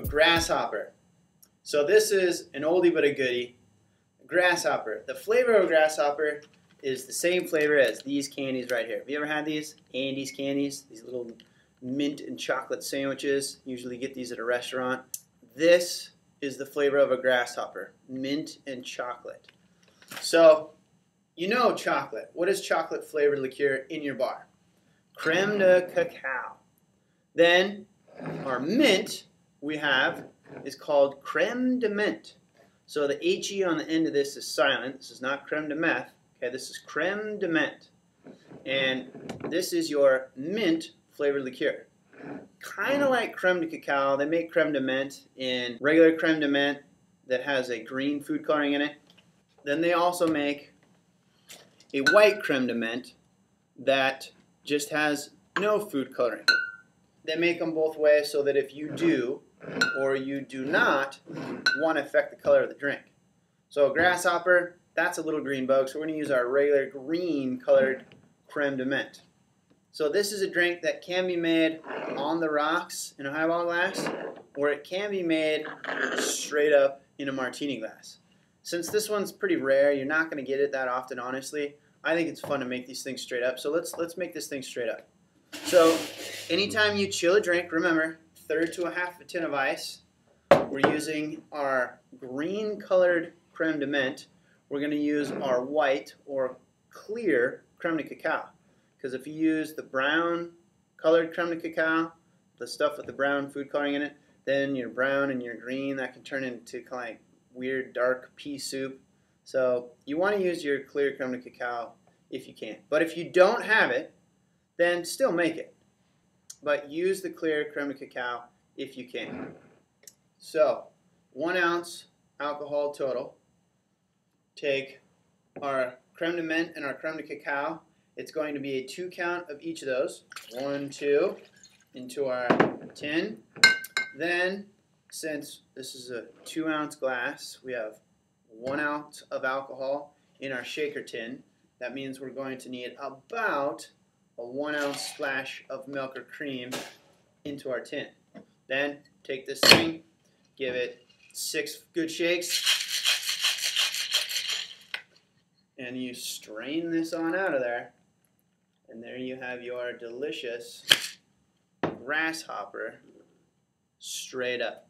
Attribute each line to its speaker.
Speaker 1: grasshopper. So this is an oldie but a goodie. Grasshopper. The flavor of grasshopper is the same flavor as these candies right here. Have you ever had these? Andes candies, these little mint and chocolate sandwiches. Usually get these at a restaurant. This is the flavor of a grasshopper, mint and chocolate. So, you know chocolate. What is chocolate flavored liqueur in your bar? Creme de cacao. Then, our mint we have is called creme de menthe. So the HE on the end of this is silent. This is not creme de meth. Okay, this is creme de menthe. And this is your mint flavored liqueur. Kind of like creme de cacao. They make creme de menthe in regular creme de menthe that has a green food coloring in it. Then they also make a white creme de menthe that just has no food coloring. They make them both ways so that if you do or you do not want to affect the color of the drink. So grasshopper, that's a little green bug, so we're going to use our regular green colored creme de menthe. So this is a drink that can be made on the rocks in a highball glass, or it can be made straight up in a martini glass. Since this one's pretty rare, you're not going to get it that often, honestly. I think it's fun to make these things straight up. So let's let's make this thing straight up. So anytime you chill a drink, remember third to a half a tin of ice. We're using our green colored creme de menthe. We're going to use our white or clear creme de cacao. Because if you use the brown colored creme de cacao, the stuff with the brown food coloring in it, then your brown and your green, that can turn into kind of like weird dark pea soup. So you want to use your clear creme de cacao if you can. But if you don't have it, then still make it but use the clear creme de cacao if you can. So, one ounce alcohol total. Take our creme de menthe and our creme de cacao. It's going to be a two count of each of those. One, two, into our tin. Then, since this is a two ounce glass, we have one ounce of alcohol in our shaker tin. That means we're going to need about one ounce splash of milk or cream into our tin. Then take this thing, give it six good shakes, and you strain this on out of there. And there you have your delicious grasshopper straight up.